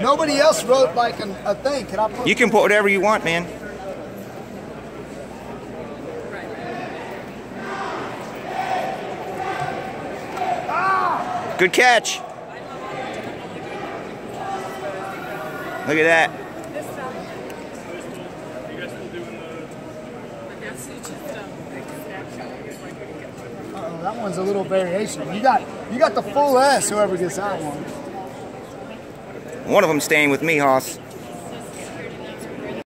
Nobody else wrote like an, a thing. Can I put? You can put whatever you want, man. Good catch. Look at that. Uh-oh, that one's a little variation. You got you got the full S. Whoever gets that one. One of them staying with me, Hoss.